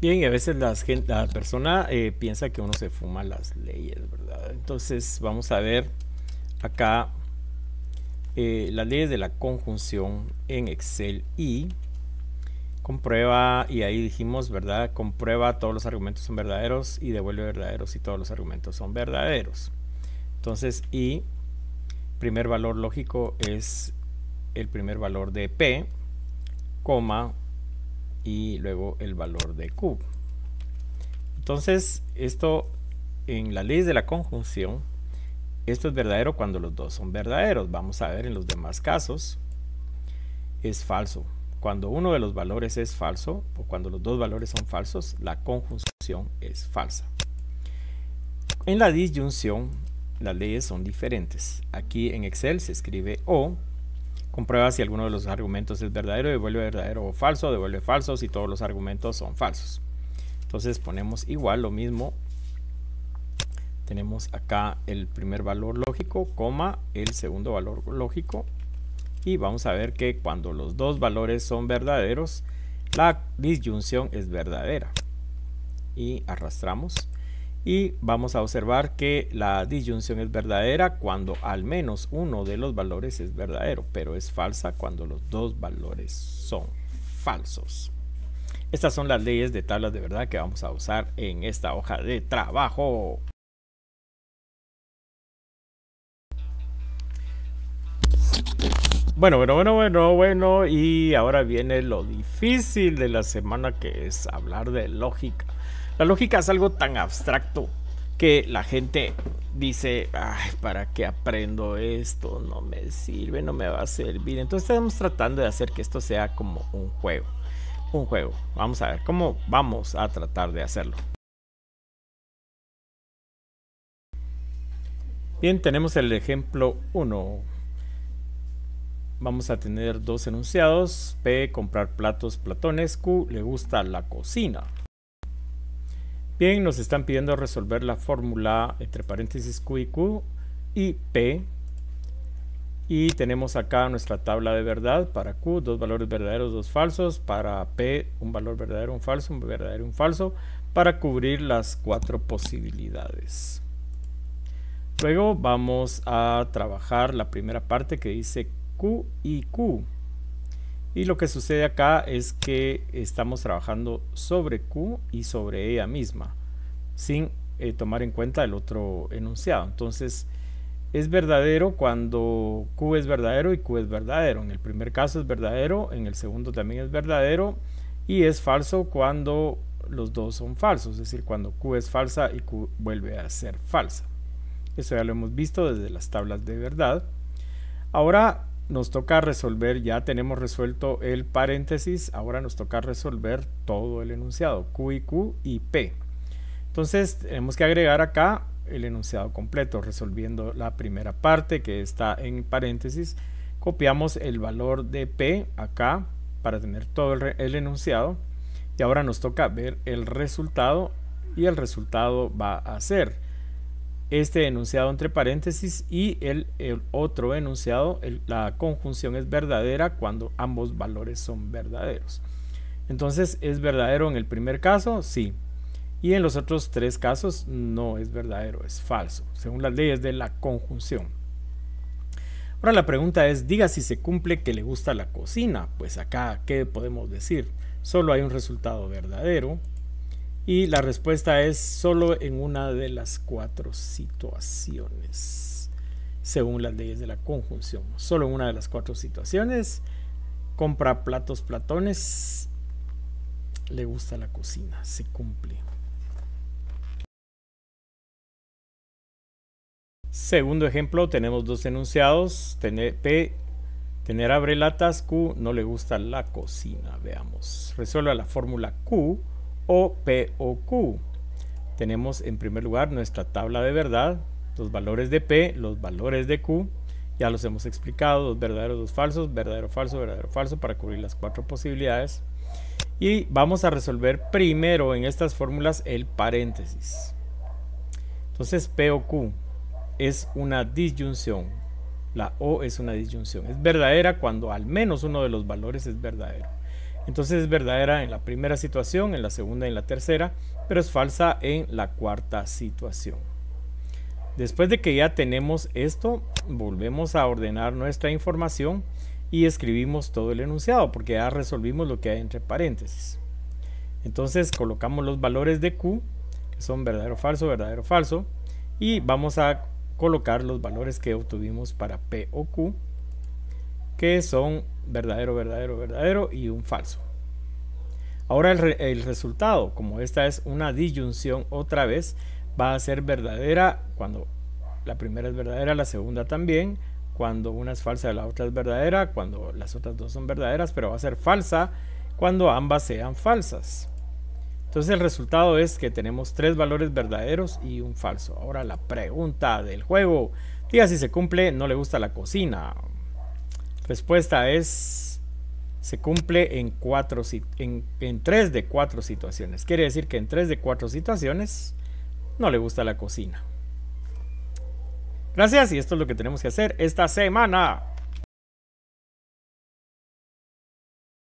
Bien, y a veces la persona eh, piensa que uno se fuma las leyes, ¿verdad? Entonces vamos a ver acá eh, las leyes de la conjunción en Excel y comprueba, y ahí dijimos, ¿verdad? Comprueba todos los argumentos son verdaderos y devuelve verdaderos si todos los argumentos son verdaderos. Entonces, y primer valor lógico es el primer valor de P, coma, y luego el valor de Q. Entonces, esto en la ley de la conjunción, esto es verdadero cuando los dos son verdaderos. Vamos a ver en los demás casos, es falso. Cuando uno de los valores es falso o cuando los dos valores son falsos, la conjunción es falsa. En la disyunción, las leyes son diferentes. Aquí en Excel se escribe O Comprueba si alguno de los argumentos es verdadero, devuelve verdadero o falso, devuelve falso si todos los argumentos son falsos. Entonces ponemos igual lo mismo. Tenemos acá el primer valor lógico, coma, el segundo valor lógico. Y vamos a ver que cuando los dos valores son verdaderos, la disyunción es verdadera. Y arrastramos y vamos a observar que la disyunción es verdadera cuando al menos uno de los valores es verdadero, pero es falsa cuando los dos valores son falsos. Estas son las leyes de tablas de verdad que vamos a usar en esta hoja de trabajo. Bueno, bueno, bueno, bueno, bueno, y ahora viene lo difícil de la semana que es hablar de lógica. La lógica es algo tan abstracto que la gente dice, ay, ¿para qué aprendo esto? No me sirve, no me va a servir. Entonces estamos tratando de hacer que esto sea como un juego. Un juego. Vamos a ver cómo vamos a tratar de hacerlo. Bien, tenemos el ejemplo 1. Vamos a tener dos enunciados. P, comprar platos, platones. Q, le gusta la cocina. Bien, nos están pidiendo resolver la fórmula entre paréntesis Q y Q y P. Y tenemos acá nuestra tabla de verdad para Q, dos valores verdaderos, dos falsos. Para P, un valor verdadero, un falso, un verdadero, un falso. Para cubrir las cuatro posibilidades. Luego vamos a trabajar la primera parte que dice Q y Q. Y lo que sucede acá es que estamos trabajando sobre Q y sobre ella misma, sin eh, tomar en cuenta el otro enunciado. Entonces, es verdadero cuando Q es verdadero y Q es verdadero. En el primer caso es verdadero, en el segundo también es verdadero y es falso cuando los dos son falsos, es decir, cuando Q es falsa y Q vuelve a ser falsa. Eso ya lo hemos visto desde las tablas de verdad. Ahora nos toca resolver, ya tenemos resuelto el paréntesis, ahora nos toca resolver todo el enunciado, Q y Q y P. Entonces tenemos que agregar acá el enunciado completo, resolviendo la primera parte que está en paréntesis. Copiamos el valor de P acá para tener todo el, el enunciado. Y ahora nos toca ver el resultado y el resultado va a ser este enunciado entre paréntesis y el, otro enunciado, la conjunción es verdadera cuando ambos valores son verdaderos. Entonces, ¿es verdadero en el primer caso? Sí. Y en los otros tres casos no es verdadero, es falso, según las leyes de la conjunción. Ahora la pregunta es, diga si se cumple que le gusta la cocina. Pues acá, ¿qué podemos decir? Solo hay un resultado verdadero y la respuesta es solo en una de las cuatro situaciones, según las leyes de la conjunción. Solo en una de las cuatro situaciones, compra platos platones, le gusta la cocina, se cumple. Segundo ejemplo, tenemos dos enunciados, tener, P, tener abre latas, Q, no le gusta la cocina, veamos. Resuelva la fórmula Q o P o Q. Tenemos en primer lugar nuestra tabla de verdad, los valores de P, los valores de Q. Ya los hemos explicado, dos verdaderos, dos falsos, verdadero, falso, verdadero, falso, para cubrir las cuatro posibilidades. Y vamos a resolver primero en estas fórmulas el paréntesis. Entonces P o Q es una disyunción. La O es una disyunción. Es verdadera cuando al menos uno de los valores es verdadero. Entonces es verdadera en la primera situación, en la segunda y en la tercera, pero es falsa en la cuarta situación. Después de que ya tenemos esto, volvemos a ordenar nuestra información y escribimos todo el enunciado, porque ya resolvimos lo que hay entre paréntesis. Entonces colocamos los valores de Q, que son verdadero, falso, verdadero, falso, y vamos a colocar los valores que obtuvimos para P o Q, que son verdadero, verdadero, verdadero y un falso. Ahora el, resultado, como esta es una disyunción otra vez, va a ser verdadera cuando la primera es verdadera, la segunda también, cuando una es falsa, la otra es verdadera, cuando las otras dos son verdaderas, pero va a ser falsa cuando ambas sean falsas. Entonces el resultado es que tenemos tres valores verdaderos y un falso. Ahora la pregunta del juego. Diga si se cumple, no le gusta la cocina. Respuesta es, se cumple en, cuatro, en, tres de cuatro situaciones. Quiere decir que en tres de cuatro situaciones no le gusta la cocina. Gracias y esto es lo que tenemos que hacer esta semana.